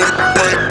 break.